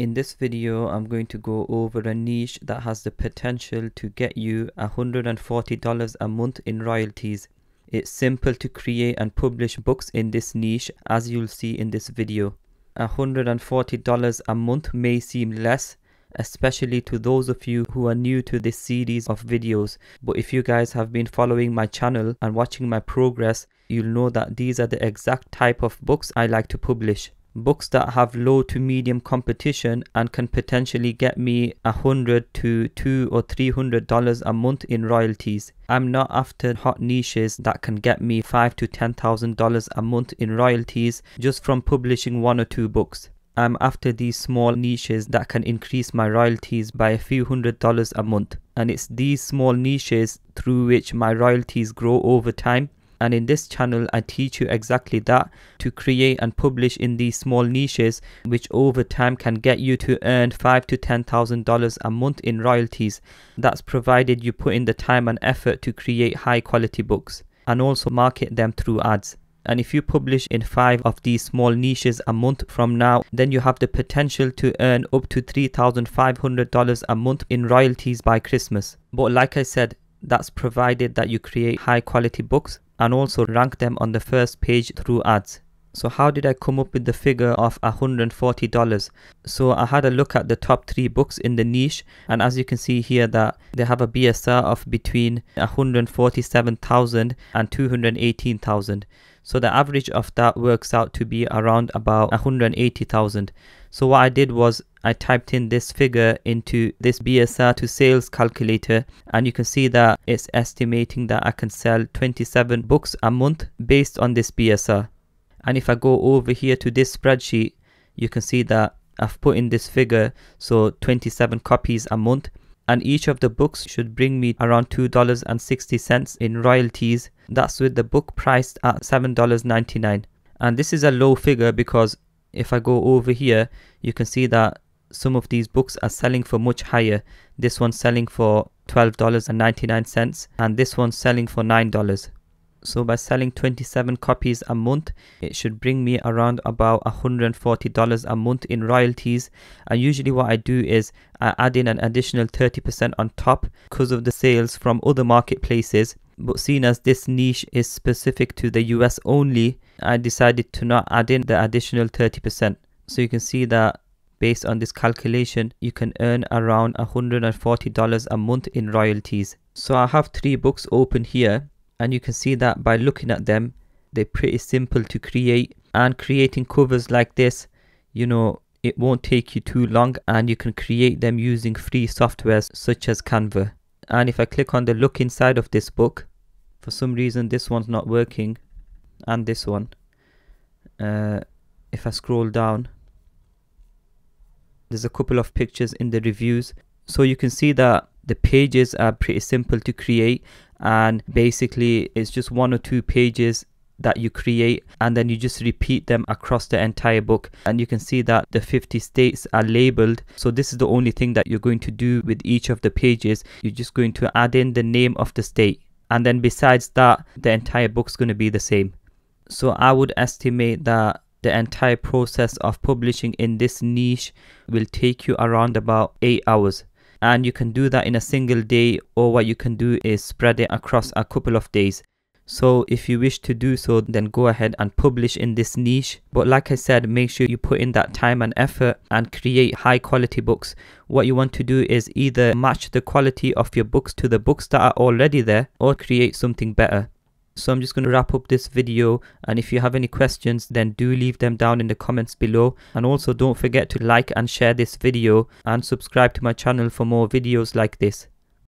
In this video, I'm going to go over a niche that has the potential to get you $140 a month in royalties. It's simple to create and publish books in this niche as you'll see in this video. $140 a month may seem less, especially to those of you who are new to this series of videos. But if you guys have been following my channel and watching my progress, you'll know that these are the exact type of books I like to publish books that have low to medium competition and can potentially get me a hundred to two or three hundred dollars a month in royalties. I'm not after hot niches that can get me five to ten thousand dollars a month in royalties just from publishing one or two books. I'm after these small niches that can increase my royalties by a few hundred dollars a month. And it's these small niches through which my royalties grow over time and in this channel I teach you exactly that to create and publish in these small niches which over time can get you to earn five to ten thousand dollars a month in royalties that's provided you put in the time and effort to create high quality books and also market them through ads and if you publish in five of these small niches a month from now, then you have the potential to earn up to $3,500 a month in royalties by Christmas. But like I said, that's provided that you create high quality books and also rank them on the first page through ads. So how did I come up with the figure of $140? So I had a look at the top three books in the niche and as you can see here that they have a BSR of between 147,000 and 218,000. So the average of that works out to be around about 180,000. So what I did was I typed in this figure into this BSR to sales calculator and you can see that it's estimating that I can sell 27 books a month based on this BSR. And if I go over here to this spreadsheet, you can see that I've put in this figure, so 27 copies a month and each of the books should bring me around $2.60 in royalties. That's with the book priced at $7.99. And this is a low figure because if I go over here, you can see that some of these books are selling for much higher. This one's selling for $12.99 and this one's selling for $9. So by selling 27 copies a month, it should bring me around about $140 a month in royalties. And usually what I do is I add in an additional 30% on top because of the sales from other marketplaces. But seeing as this niche is specific to the US only, I decided to not add in the additional 30%. So you can see that based on this calculation, you can earn around $140 a month in royalties. So I have three books open here and you can see that by looking at them they're pretty simple to create. And creating covers like this you know it won't take you too long and you can create them using free softwares such as Canva. And if I click on the look inside of this book for some reason this one's not working and this one. Uh, if I scroll down there's a couple of pictures in the reviews. So you can see that the pages are pretty simple to create and basically it's just one or two pages that you create and then you just repeat them across the entire book. And you can see that the 50 states are labeled. So this is the only thing that you're going to do with each of the pages. You're just going to add in the name of the state. And then besides that the entire book's going to be the same. So i would estimate that the entire process of publishing in this niche will take you around about 8 hours. And you can do that in a single day or what you can do is spread it across a couple of days. So if you wish to do so then go ahead and publish in this niche. But like i said make sure you put in that time and effort and create high quality books. What you want to do is either match the quality of your books to the books that are already there or create something better so I'm just going to wrap up this video and if you have any questions then do leave them down in the comments below and also don't forget to like and share this video and subscribe to my channel for more videos like this.